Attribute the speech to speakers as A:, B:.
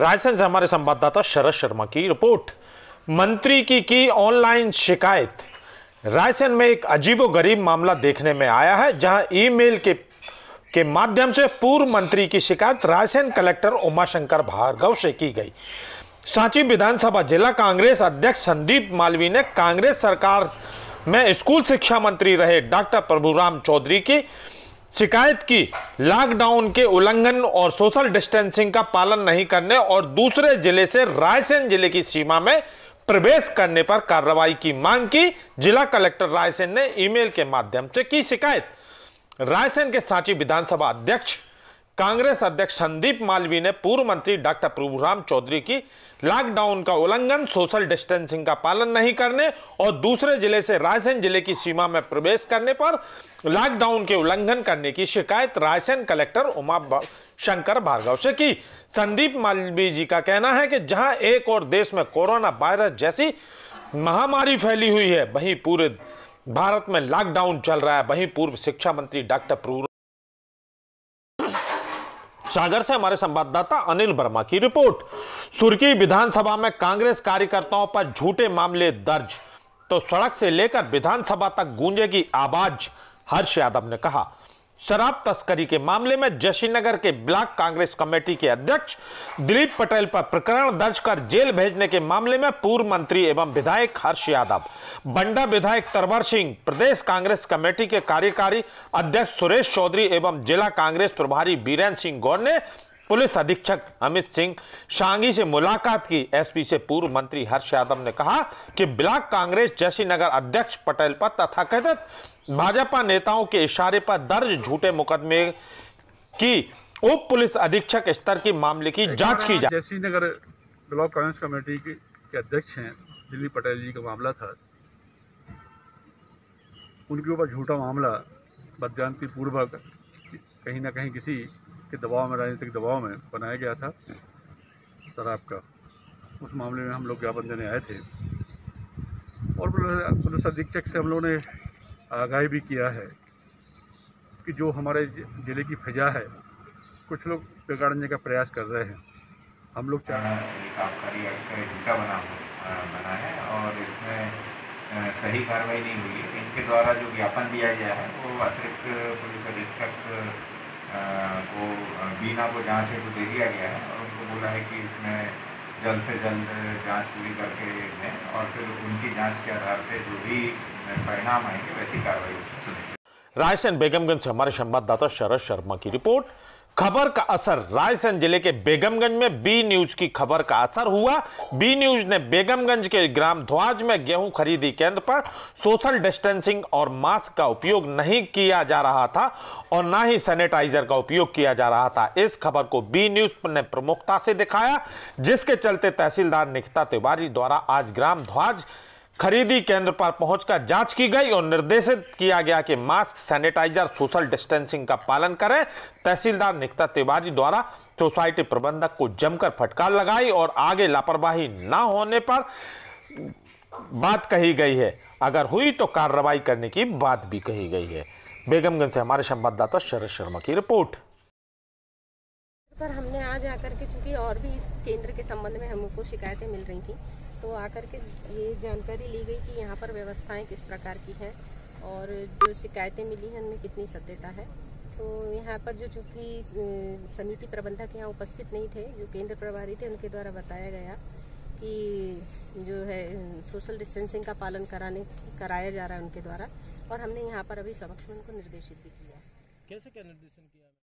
A: रायसेन से हमारे संवाददाता शरद शर्मा की रिपोर्ट। मंत्री की की ऑनलाइन शिकायत। रायसेन में एक अजीबो गरीब मामला देखने में आया है, जहाँ ईमेल के के माध्यम से पूर्व मंत्री की शिकायत रायसेन कलेक्टर उमाशंकर भार्गव से की गई। सांची विधानसभा जिला कांग्रेस अध्यक्ष संदीप मालवी ने कांग्रेस सरकार में स्कूल शिक्षा मंत्री रहे डॉक्टर प्रभुराम चौधरी की शिकायत की, लॉकडाउन के उल्लंघन और सोशल डिस्टेंसिंग का पालन नहीं करने और दूसरे ज़िले से रायसेन ज़िले की सीमा में प्रवेश करने पर कार्रवाई की मांग की, जिला कलेक्टर रायसेन ने ईमेल के माध्यम से की शिकायत। रायसेन के सांची विधानसभा अध्यक्ष कांग्रेस अध्यक्ष संदीप मालवी ने पूर्व मंत्री डॉक्टर प्रभुराम चौधरी की लॉकडाउन का उल्लंघन, सोशल डिस्टेंसिंग का पालन नहीं करने और दूसरे ज़िले से रायसेन ज़िले की सीमा में प्रवेश करने पर लॉकडाउन के उल्लंघन करने की शिकायत रायसेन कलेक्टर उमा शंकर भार्गव से की। संदीप मालवी जी का कहना है कि जहाँ एक और देश में कोरोना वायरस जैसी महामारी फैली हुई है, वहीं पूरे भारत में लॉकडाउन चल रहा है, वहीं पूर्व शिक्षा मंत्री डॉक्टर सागर से हमारे संवाददाता अनिल वर्मा की रिपोर्ट। सुर्खी विधानसभा में कांग्रेस कार्यकर्ताओं पर झूठे मामले दर्ज तो सड़क से लेकर विधानसभा तक गूंजेगी आवाज़, हर्ष यादव ने कहा। शराब तस्करी के मामले में जशीनगर के ब्लॉक कांग्रेस कमेटी के अध्यक्ष दिलीप पटेल पर प्रकरण दर्ज कर जेल भेजने के मामले में पूर्व मंत्री एवं विधायक हर्ष यादव, बंडा विधायक तरवर सिंह, प्रदेश कांग्रेस कमेटी के कार्यकारी अध्यक्ष सुरेश चौधरी एवं जिला कांग्रेस प्रभारी बीरेन्द्र सिंह गौर ने पुलिस अधीक्षक अमित सिंह शांगी से मुलाकात की। एसपी से पूर्व मंत्री हर्ष यादव ने कहा कि ब्लॉक कांग्रेस जैसीनगर अध्यक्ष पटेल पर तथाकथित भाजपा नेताओं के इशारे पर दर्ज झूठे मुकदमे की उप पुलिस अधीक्षक स्तर की मामले की जाँच की जाए
B: जैसी नगर ब्लॉक कांग्रेस कमेटी के, के अध्यक्ष हैं दिलीप पटेल जी का मामला था। उनके ऊपर झूठा मामला बदजानती पूर्वक कहीं ना कहीं किसी के दबाव में, राजनीतिक दबाव में बनाया गया था शराब का। उस मामले में हम लोग ज्ञापन देने आए थे। और पुलिस अधीक्षक से हम लोगों ने आगाही भी किया है कि जो हमारे ज़िले की फिजा है, कुछ लोग बिगाड़ने का प्रयास कर रहे हैं। हम लोग
C: आबकारी एक्ट का बना बना है और इसमें सही कार्रवाई नहीं हुई। है इनके द्वारा जो ज्ञापन दिया गया है, वो अतिरिक्त पुलिस अधीक्षक को बीना को जाँच हेतु दे दिया गया है और उनको बोला है कि इसमें जल्द से जल्द जाँच पूरी करके दें और फिर उनकी जाँच के आधार पर जो भी परिणाम आएँगे, वैसी कार्रवाई सुनिश्चित।
A: रायसेन बेगमगंज से हमारे संवाददाता शरद शर्मा की रिपोर्ट। खबर का असर रायसेन ज़िले के बेगमगंज में बी न्यूज़ की खबर का असर हुआ। बी न्यूज़ ने बेगमगंज के ग्राम ध्वाज में गेहूँ खरीदी केंद्र पर। सोशल डिस्टेंसिंग और मास्क का उपयोग नहीं किया जा रहा था और ना ही सैनिटाइजर का उपयोग किया जा रहा था। इस खबर को बी न्यूज़ ने प्रमुखता से दिखाया, जिसके चलते तहसीलदार निकिता तिवारी द्वारा आज ग्राम ध्वाज खरीदी केंद्र पर पहुंचकर जाँच की गई और निर्देशित किया गया कि मास्क, सैनिटाइजर, सोशल डिस्टेंसिंग का पालन करें। तहसीलदार निकता तिवारी द्वारा सोसाइटी प्रबंधक को जमकर फटकार लगाई और आगे लापरवाही न होने पर बात कही गई है। अगर हुई तो कार्रवाई करने की बात भी कही गई है। बेगमगंज से हमारे संवाददाता शरद शर्मा की रिपोर्ट।
D: पर हमने आज आकर के चूँकि और भी इस केंद्र के संबंध में हमको शिकायतें मिल रही थी तो आकर के ये जानकारी ली गई कि यहाँ पर व्यवस्थाएँ किस प्रकार की हैं और जो शिकायतें मिली हैं, उनमें कितनी सत्यता है। तो यहाँ पर जो चूँकि समिति प्रबंधक यहाँ उपस्थित नहीं थे, जो केंद्र प्रभारी थे, उनके द्वारा बताया गया कि जो है, सोशल डिस्टेंसिंग का पालन कराने, कराया जा रहा है उनके द्वारा और हमने यहाँ पर अभी समक्ष उनको निर्देशित भी किया
A: कैसे क्या निर्देशन किया?